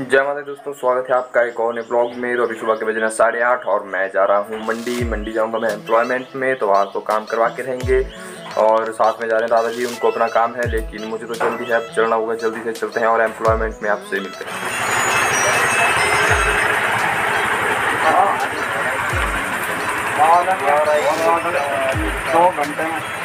जय माता दोस्तों, स्वागत है आपका एक और ब्लॉग में। तो अभी सुबह के बजे साढ़े आठ और मैं जा रहा हूँ मंडी। मंडी जाऊँगा मैं एम्प्लॉयमेंट में तो वहाँ तो काम करवा के रहेंगे। और साथ में जा रहे हैं दादाजी, उनको अपना काम है, लेकिन मुझे तो जल्दी है, अब चलना होगा, जल्दी से चलते हैं और एम्प्लॉयमेंट में आपसे मिलते हैं। दो घंटे में।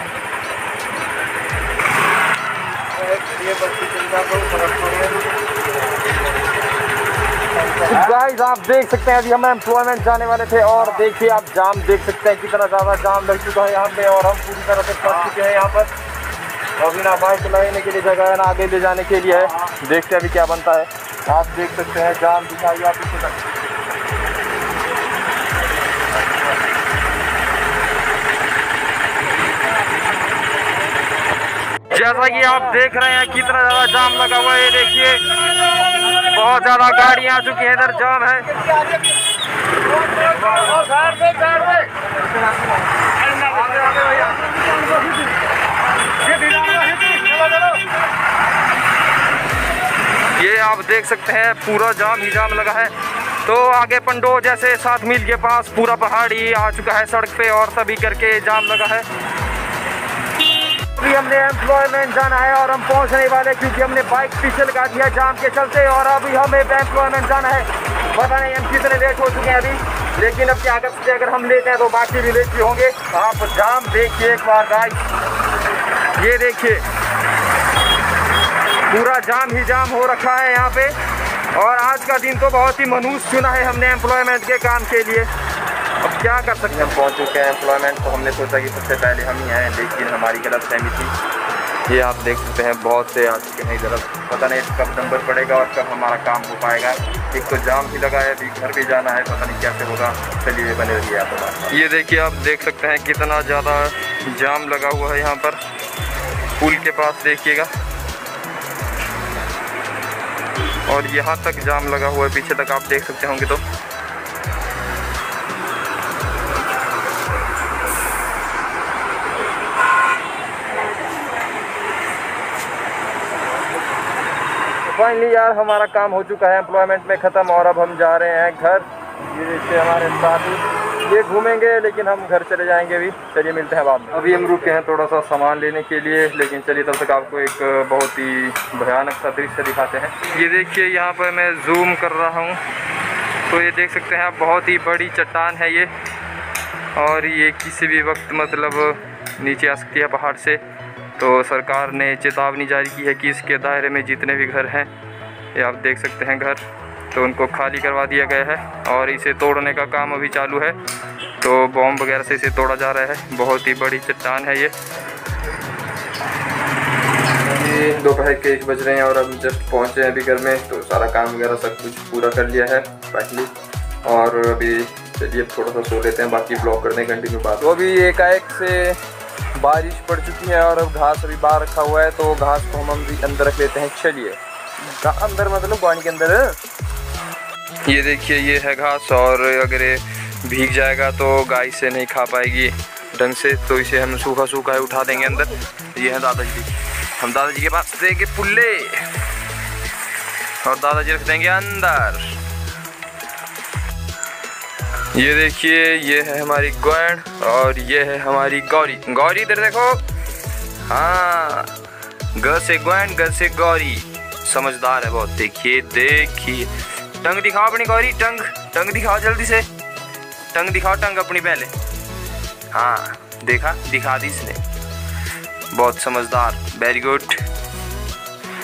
गाइस आप देख सकते हैं अभी हम एम्प्लॉयमेंट जाने वाले थे और देखिए आप जाम देख सकते हैं कितना ज़्यादा जाम लग चुका है यहाँ पे और हम पूरी तरह से फंस चुके हैं यहाँ पर। अभी ना बाइक चलाने के लिए जगह है ना, आगे ले जाने के लिए है। देखते हैं अभी क्या बनता है। आप देख सकते हैं जाम दिखाइए आप पीछे जैसा कि आप देख रहे हैं कितना ज़्यादा जाम लगा हुआ है देखिए। बहुत ज़्यादा गाड़ियाँ आ चुकी हैं, इधर जाम है। ये आप देख सकते हैं, पूरा जाम ही जाम लगा है। तो आगे पंडो जैसे सात मील के पास पूरा पहाड़ी आ चुका है सड़क पे और तभी करके जाम लगा है। अभी हमने एम्प्लॉयमेंट जाना है और हम पहुँचने वाले क्योंकि हमने बाइक पीछे लगा दिया जाम के चलते और अभी हमें एम्प्लॉयमेंट जाना है। पता नहीं हम कितने लेट हो चुके हैं अभी, लेकिन अब क्या कर सकते हैं, अगर हम लेट हैं तो बाकी भी लेट भी होंगे। आप जाम देखिए एक बार गाइस ये देखिए, पूरा जाम ही जाम हो रखा है यहाँ पे। और आज का दिन तो बहुत ही मनूस चुना है हमने एम्प्लॉयमेंट के काम के लिए। अब क्या कर सकते हैं? हम पहुँच चुके हैं एम्प्लॉयमेंट तो हमने सोचा कि सबसे पहले हम ही आए, लेकिन हमारी गलत फहमी थी। ये आप देख सकते हैं, बहुत से आ चुके हैं इधर। पता नहीं कब नंबर पड़ेगा और कब हमारा काम हो पाएगा। एक तो जाम भी लगा है, अभी घर भी जाना है, पता नहीं कैसे होगा। चलिए बने रहिए आप ये देखिए, आप देख सकते हैं कितना ज़्यादा जाम लगा हुआ है यहाँ पर। पुल के पास देखिएगा। और यहाँ तक जाम लगा हुआ है, पीछे तक आप देख सकते होंगे तो। फाइनली यार हमारा काम हो चुका है एम्प्लॉयमेंट में ख़त्म और अब हम जा रहे हैं घर। ये देखिए हमारे साथी ये घूमेंगे, लेकिन हम घर चले जाएँगे अभी। चलिए मिलते हैं बाद में। अभी हम रुके हैं थोड़ा सा सामान लेने के लिए, लेकिन चलिए तब तक आपको एक बहुत ही भयानक सा दृश्य दिखाते हैं। ये देखिए, यहाँ पर मैं जूम कर रहा हूँ। तो ये देख सकते हैं आप, बहुत ही बड़ी चट्टान है ये। और ये किसी भी वक्त मतलब नीचे आ सकती है पहाड़ से। तो सरकार ने चेतावनी जारी की है कि इसके दायरे में जितने भी घर हैं, ये आप देख सकते हैं घर तो उनको खाली करवा दिया गया है और इसे तोड़ने का काम अभी चालू है। तो बॉम्ब वगैरह से इसे तोड़ा जा रहा है, बहुत ही बड़ी चट्टान है ये। दोपहर के एक बज रहे हैं और हम जस्ट पहुँचे हैं अभी घर में तो सारा काम वगैरह सब कुछ पूरा कर लिया है फाइनली और अभी चलिए थोड़ा सा सो लेते हैं, बाकी ब्लॉग करते हैं कंटिन्यू बात तो अभी एकाएक से बारिश पड़ चुकी है और अब घास अभी बाहर रखा हुआ है तो घास को हम अभी अंदर रख लेते हैं, चलिए। अंदर मतलब पानी के अंदर? ये देखिए, ये है घास और अगर ये भीग जाएगा तो गाय से नहीं खा पाएगी ढंग से तो इसे हम सूखा सूखा है उठा देंगे अंदर। ये है दादाजी। हम दादाजी के पास देंगे पुल्ले और दादाजी रख देंगे अंदर। ये देखिए, ये है हमारी ग्वैंड और ये है हमारी गौरी। गौरी इधर देखो। हाँ ग से ग्वैंड ग से गौरी। समझदार है बहुत। देखिए देखिए। टंग दिखाओ अपनी गौरी, टंग। टंग दिखाओ जल्दी से। टंग दिखाओ, टंग अपनी पहले। हाँ देखा, दिखा दी इसने। बहुत समझदार। वेरी गुड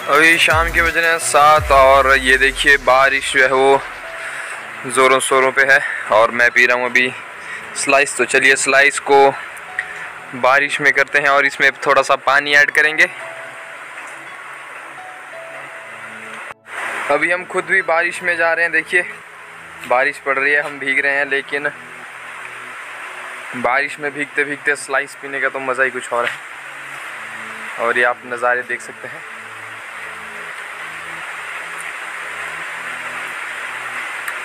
अभी शाम के बज रहे हैं सात और ये देखिए, बारिश जो है वो ज़ोरों शोरों पे है। और मैं पी रहा हूँ अभी स्लाइस तो चलिए स्लाइस को बारिश में करते हैं और इसमें थोड़ा सा पानी ऐड करेंगे। अभी हम खुद भी बारिश में जा रहे हैं, देखिए। बारिश पड़ रही है, हम भीग रहे हैं, लेकिन बारिश में भीगते भीगते स्लाइस पीने का तो मज़ा ही कुछ और है। और ये आप नज़ारे देख सकते हैं।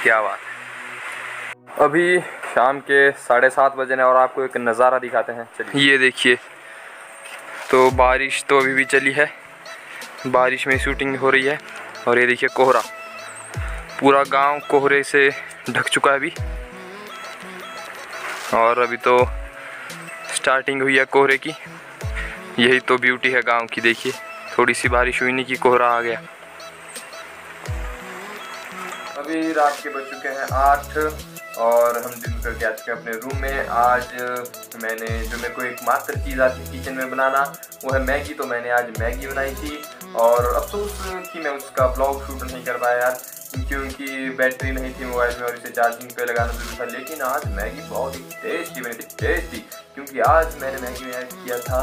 क्या बात। अभी शाम के साढ़े सात बजे हैं और आपको एक नज़ारा दिखाते हैं। ये देखिए तो बारिश तो अभी भी चली है। बारिश में शूटिंग हो रही है और ये देखिए कोहरा। पूरा गाँव कोहरे से ढक चुका है अभी। और अभी तो स्टार्टिंग हुई है कोहरे की। यही तो ब्यूटी है गाँव की, देखिए। थोड़ी सी बारिश हुई नहीं कि कोहरा आ गया। अभी रात के बज चुके हैं आठ। और हम दिन करके आ चुके हैं अपने रूम में। आज मैंने, जो मेरे को एक मात्र चीज़ आती है किचन में बनाना, वो है मैगी। तो मैंने आज मैगी बनाई थी और अफसोस कि मैं उसका ब्लॉग शूट नहीं कर पाया यार, क्योंकि बैटरी नहीं थी मोबाइल में और इसे चार्जिंग पे लगाना ज़रूरी था। लेकिन आज मैगी बहुत ही टेस्टी बनी थी टेस्टी क्योंकि आज मैंने मैगी में ऐड किया था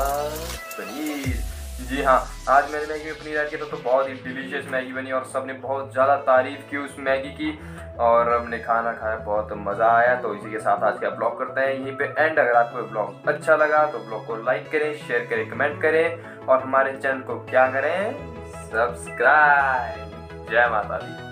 पनीर। जी हाँ आज मैंने मैगी में पनीर ऐड किया था तो बहुत ही डिलीशियस मैगी बनी और सबने बहुत ज़्यादा तारीफ़ की उस मैगी की और हमने खाना खाया, बहुत मज़ा आया। तो इसी के साथ आज का ब्लॉग करते हैं। यहीं पे एंड अगर आपको ब्लॉग अच्छा लगा तो ब्लॉग को लाइक करें शेयर करें कमेंट करें और हमारे चैनल को क्या करें? सब्सक्राइब जय माता दी।